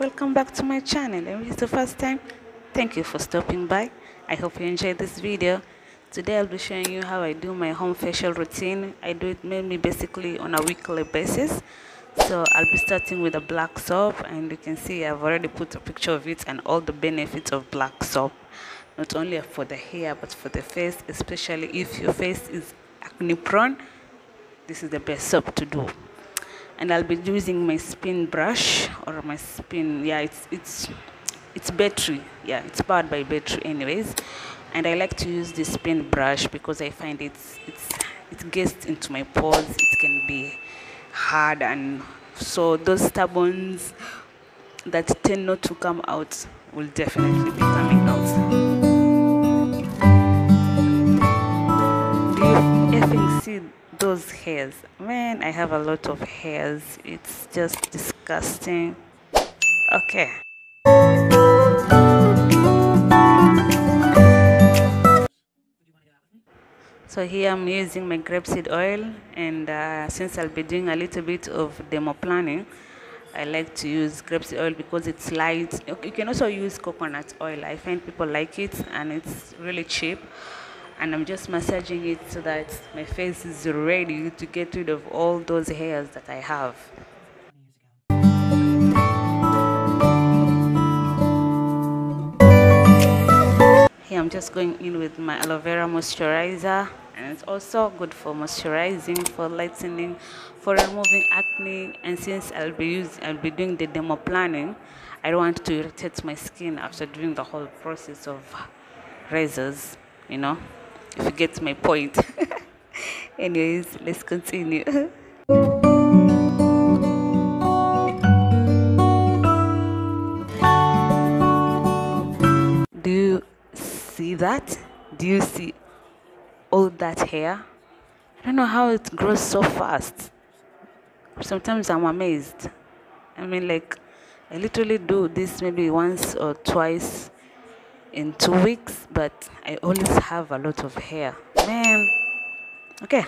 welcome back to my channel. And if it's the first time thank you for stopping by. I hope you enjoyed this video. Today i'll be showing you how i do my home facial routine. I do it mainly basically on a weekly basis. So i'll be starting with a black soap and you can see i've already put a picture of it and all the benefits of black soap. Not only for the hair but for the face especially if your face is acne prone this is the best soap to do and I'll be using my spin brush or my spin yeah it's it's it's battery. Yeah it's powered by battery anyways. And I like to use the spin brush because I find it's it's it gets into my pores. It can be hard and so those stubborns that tend not to come out will definitely be coming out those hairs. Man i have a lot of hairs. It's just disgusting. Okay. So here i'm using my grapeseed oil and uh, since i'll be doing a little bit of dermaplaning I like to use grapeseed oil because it's light. You can also use coconut oil. I find people like it and it's really cheap and I'm just massaging it so that my face is ready to get rid of all those hairs that I have. Here I'm just going in with my aloe vera moisturizer. And it's also good for moisturizing, for lightening, for removing acne. And since I'll be using, I'll be doing the dermaplaning, I don't want to irritate my skin after doing the whole process of razors, you know if you get my point. Anyways let's continue. Do you see that? Do you see all that hair? I don't know how it grows so fast. Sometimes i'm amazed. I mean like i literally do this maybe once or twice in two weeks, but I always have a lot of hair. Man, okay.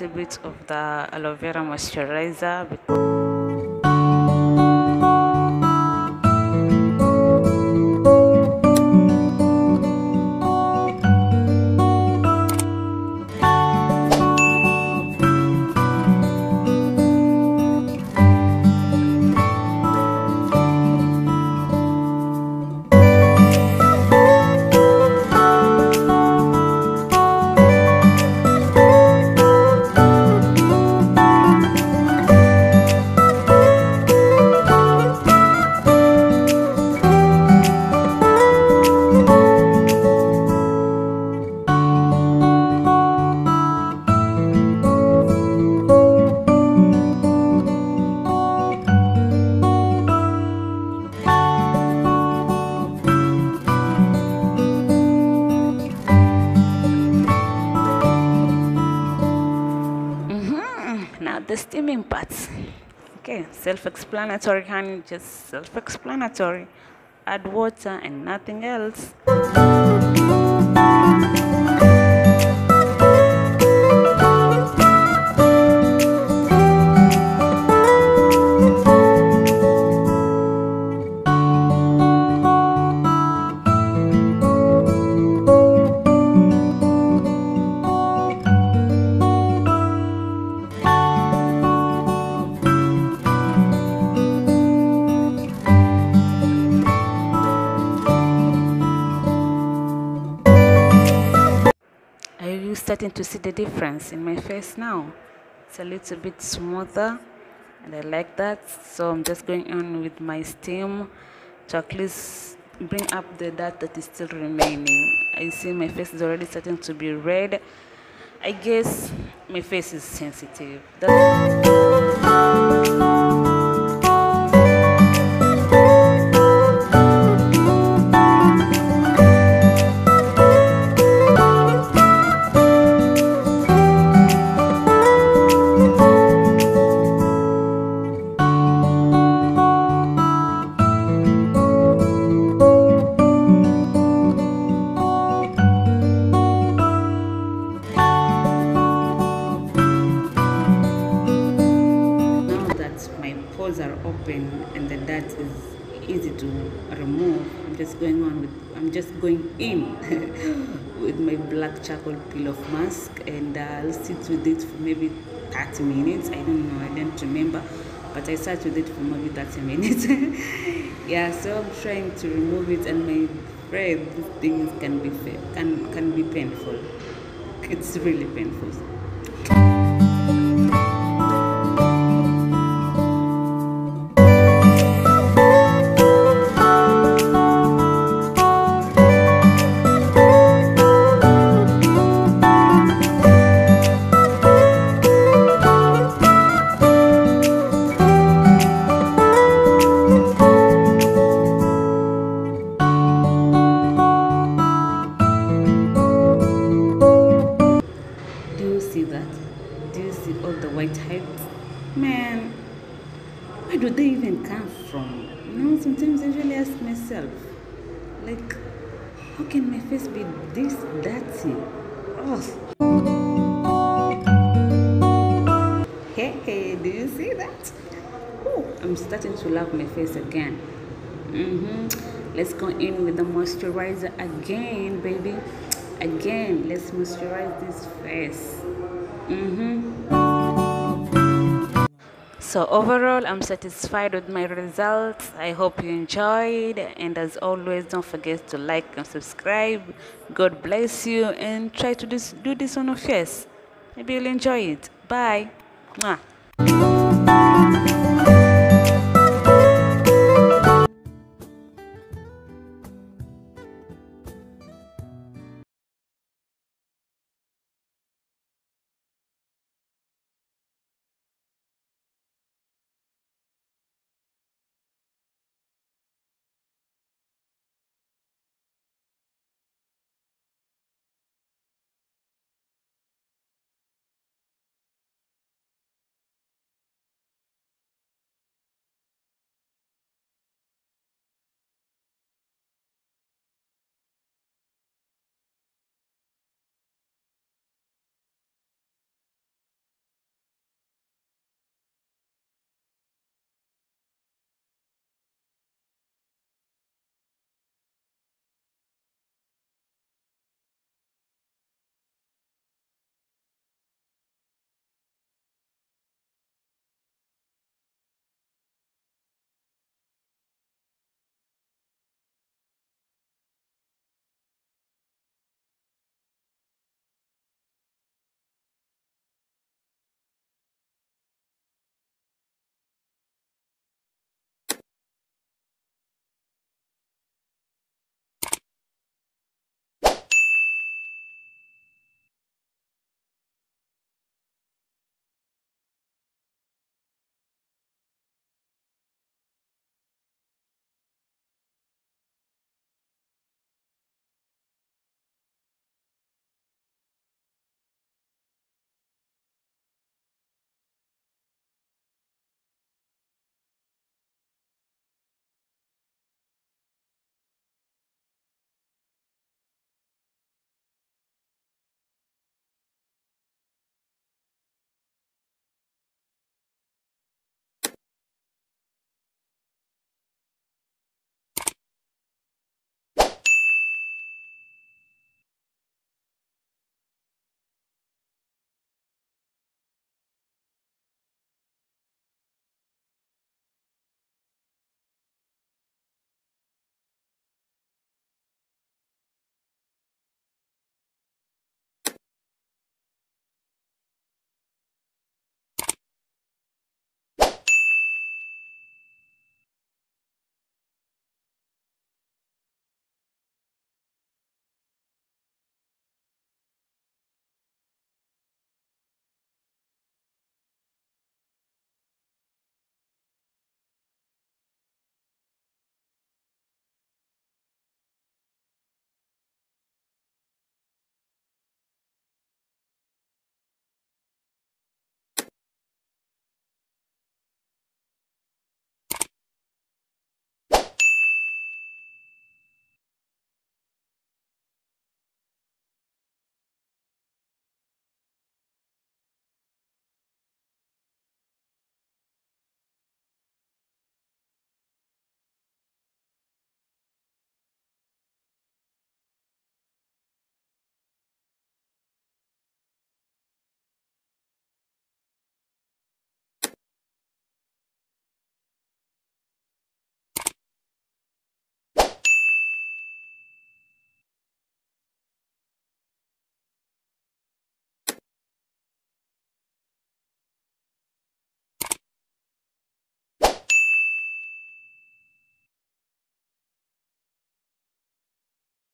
Little bit of the aloe vera moisturizer okay self-explanatory honey just self-explanatory. Add water and nothing else starting to see the difference in my face now? It's a little bit smoother and I like that. So I'm just going on with my steam to at least bring up the dirt that is still remaining. I see my face is already starting to be red I guess my face is sensitive. That's pores are open and the dirt is easy to remove. I'm just going on with i'm just going in with my black charcoal peel off mask and i'll sit with it for maybe 30 minutes. I don't know i don't remember but i sat with it for maybe 30 minutes. Yeah so i'm trying to remove it and my afraid these things can be can can be painful. It's really painful from? You know, sometimes I really ask myself, like, how can my face be this dirty? Oh. Hey, hey, do you see that? Oh, I'm starting to love my face again. Mm-hmm. Let's go in with the moisturizer again, baby. Again, let's moisturize this face. Mm-hmm. So overall, I'm satisfied with my results. I hope you enjoyed. And as always, don't forget to like and subscribe. God bless you and try to do this on your face. Maybe you'll enjoy it. Bye. Mwah.